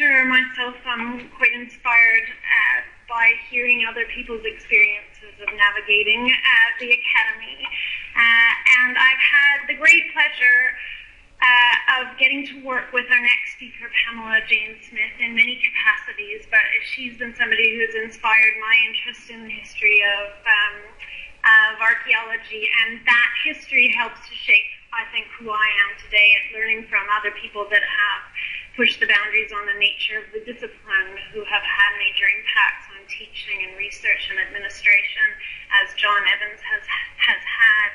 lecturer myself, I'm quite inspired uh, by hearing other people's experiences of navigating uh, the academy. Uh, and I've had the great pleasure uh, of getting to work with our next speaker, Pamela Jane Smith, in many capacities, but she's been somebody who's inspired my interest in the history of, um, of archaeology, and that history helps to shape, I think, who I am today and learning from other people that have pushed the boundaries on the nature of the discipline, who have had major impacts on teaching and research and administration, as John Evans has, has had.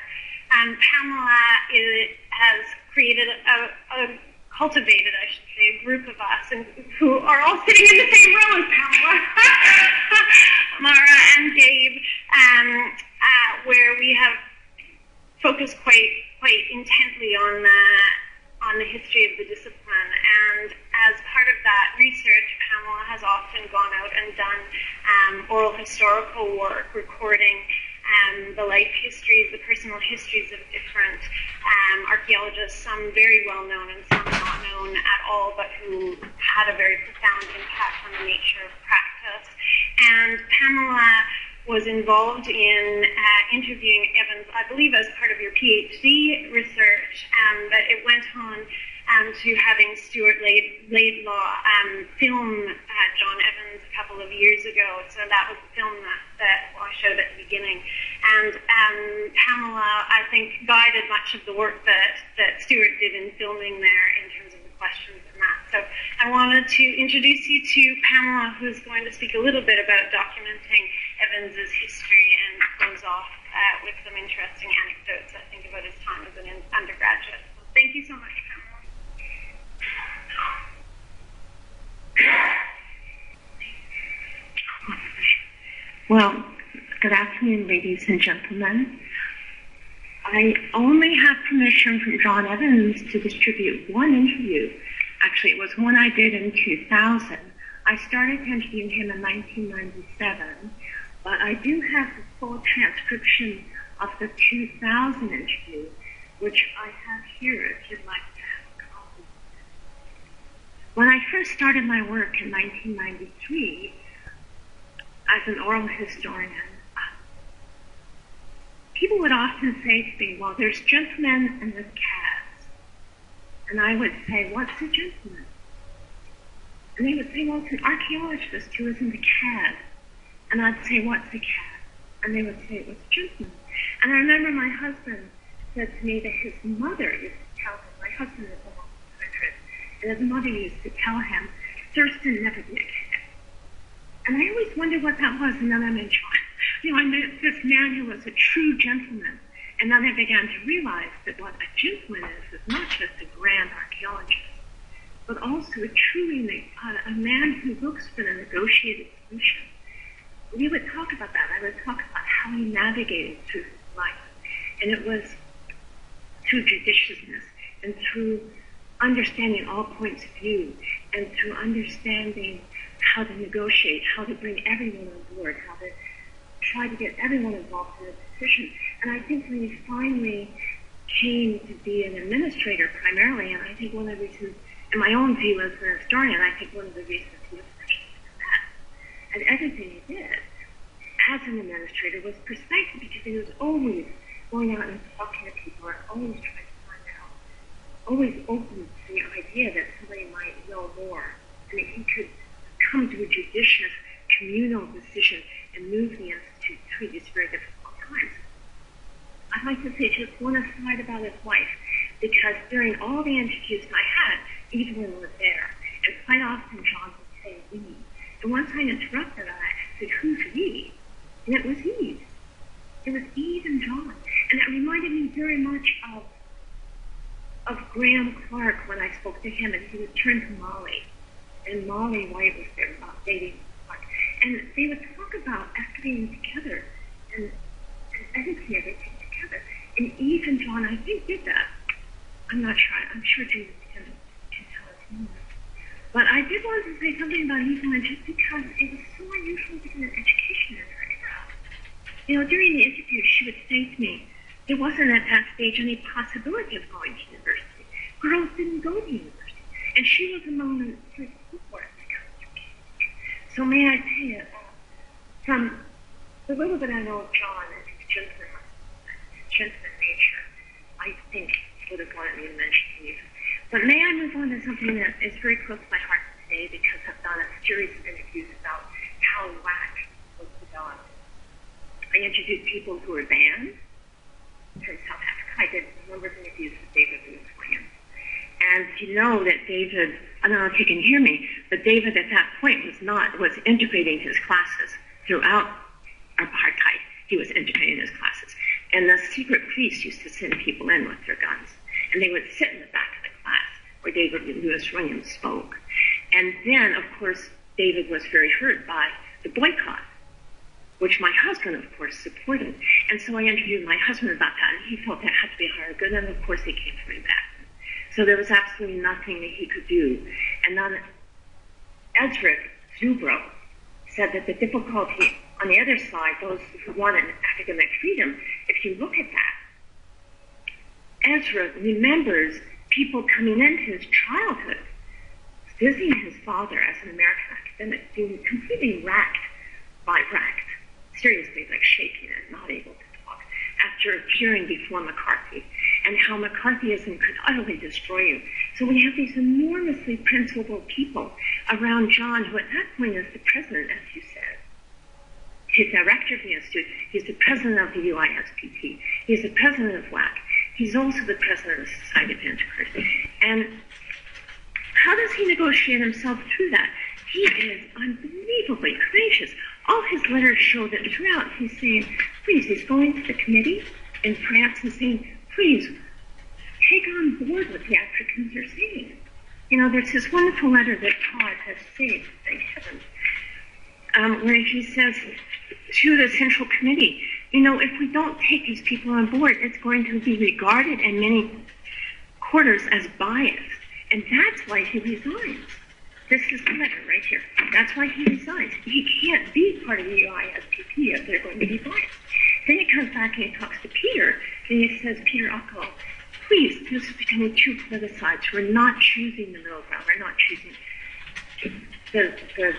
And Pamela is, has created a, a, cultivated, I should say, a group of us and, who are all sitting in the same row as Pamela, Mara and Gabe, um, uh, where we have focused quite quite intently on the on the history of the discipline. And as part of that research, Pamela has often gone out and done um, oral historical work, recording um, the life histories, the personal histories of different um, archaeologists, some very well known and some not known at all, but who had a very profound impact on the nature of practice. And Pamela was involved in uh, interviewing Evans, I believe, as part of your PhD research, um, but it went on um, to having Stuart Laidlaw um, film uh, John Evans a couple of years ago. So that was the film that, that I showed at the beginning. And um, Pamela, I think, guided much of the work that, that Stuart did in filming there in terms of the questions and that. So I wanted to introduce you to Pamela, who's going to speak a little bit about documenting History and close off uh, with some interesting anecdotes, I think, about his time as an undergraduate. So thank you so much, Pamela. Well, good afternoon, ladies and gentlemen. I only have permission from John Evans to distribute one interview. Actually, it was one I did in 2000. I started interviewing him in 1997, but I do have the full transcription of the 2000 interview, which I have here if you'd like to have. a copy. when I first started my work in 1993 as an oral historian, people would often say to me, well, there's gentlemen and there's cads. And I would say, what's a gentleman? And they would say, well, it's an archaeologist who isn't a cad. And I'd say, what's a cad? And they would say, it was a gentleman. And I remember my husband said to me that his mother used to tell him, my husband is a and his mother used to tell him, Thurston never be a kid. And I always wondered what that was, and then I met John. You know, I met this man who was a true gentleman. And then I began to realize that what a gentleman is, is not just a grand archaeologist, but also a truly uh, a man who looks for the negotiated solution. We would talk about that. I would talk about how he navigated through life. And it was through judiciousness and through understanding all points of view and through understanding how to negotiate, how to bring everyone on board, how to try to get everyone involved in a decision. And I think when he finally came to be an administrator primarily, and I think one of the reasons, in my own view as an historian, I think one of the reasons he was and everything he did as an administrator was precisely because he was always going out and talking to people, or always trying to find out, always open to the idea that somebody might know more and that he could come to a judicious communal decision and move the Institute through these very difficult times. I'd like to say just one aside about his wife, because during all the interviews I had, Evelyn was there, and quite often John would say we. And once I interrupted, I said, who's we? And it was Eve. It was Eve and John. And it reminded me very much of of Grahame Clark when I spoke to him, and he would turn to Molly, and Molly White was there about dating Clark, and they would talk about after together and, and editing everything together. And Eve and John, I think, did that. I'm not sure. I'm sure Judith can, can tell us more. But I did want to say something about Evelyn just because it was so unusual to get an education in her. You know, during the interview, she would say to me, there wasn't at that stage any possibility of going to university. Girls didn't go to university. And she was among the three people So may I tell you, from the little bit I know of John and his gentleman, gentleman nature, I think would have wanted me to mention you. But may I move on to something that is very close to today because I've done a series of interviews about how WAC was developed. I interviewed people who were banned in South Africa. I did a number of interviews with David Lewis Williams. And you know that David, I don't know if you can hear me, but David at that point was not, was integrating his classes throughout apartheid. He was integrating his classes. And the secret police used to send people in with their guns. And they would sit in the back of the class where David Lewis Williams spoke. Then, of course, David was very hurt by the boycott, which my husband, of course, supported. And so I interviewed my husband about that, and he felt that had to be higher good, and of course he came coming back. So there was absolutely nothing that he could do. And then Ezra Zubrow said that the difficulty on the other side, those who wanted academic freedom, if you look at that, Ezra remembers people coming into his childhood, visiting his father as an American academic, being completely racked by racked, seriously, like shaking and not able to talk, after appearing before McCarthy, and how McCarthyism could utterly destroy you. So we have these enormously principled people around John, who at that point is the president, as you said. He's director of the Institute. He's the president of the UISPP. He's the president of WAC. He's also the president of the Society of Antiquaries. And how does he negotiate himself through that? He is unbelievably courageous. All his letters show that throughout he's saying, please, he's going to the committee in France and saying, please, take on board what the Africans are saying. You know, there's this wonderful letter that Todd has saved, thank heavens, um, where he says to the Central Committee, you know, if we don't take these people on board, it's going to be regarded in many quarters as biased. And that's why he resigns. This is the letter right here. That's why he resigns. He can't be part of the UISPP if they're going to be biased. Then he comes back and he talks to Peter, and he says, Peter Ucko, please, this is becoming too politicized. We're not choosing the middle ground. We're not choosing the, the,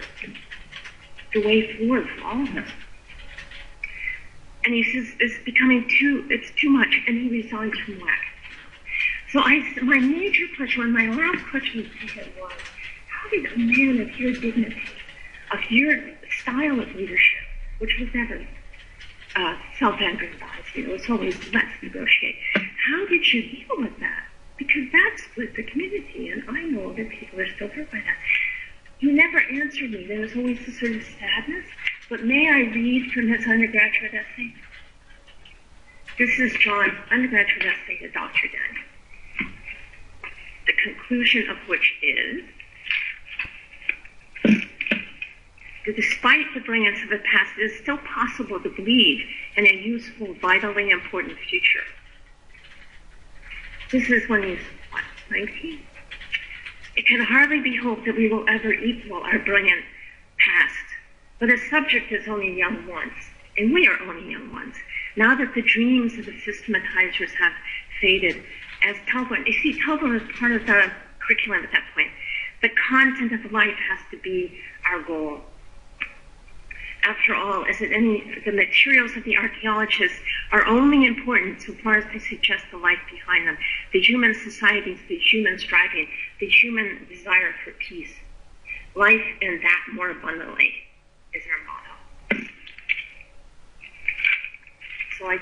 the way forward for all of us. And he says, it's becoming too, it's too much, and he resigns from WAC. So I, my major question, my last question to him was, how did a man of your dignity, of your style of leadership, which was never uh, self-aggrandized, you know, it's always let's negotiate. How did you deal with that? Because that split the community, and I know that people are still hurt by that. You never answered me. There was always a sort of sadness. But may I read from his undergraduate essay? This is John's undergraduate essay to Dr. Daniel. The conclusion of which is that despite the brilliance of the past, it is still possible to believe in a useful, vitally important future. This is when he's, what, 19? It can hardly be hoped that we will ever equal our brilliant past, but the subject is only young once, and we are only young ones. Now that the dreams of the systematizers have faded, as Telephone. You see, Telephone is part of the curriculum at that point. The content of life has to be our goal. After all, is it any, the materials of the archaeologists are only important so far as they suggest the life behind them, the human societies, the human striving, the human desire for peace. Life and that more abundantly is our motto. So I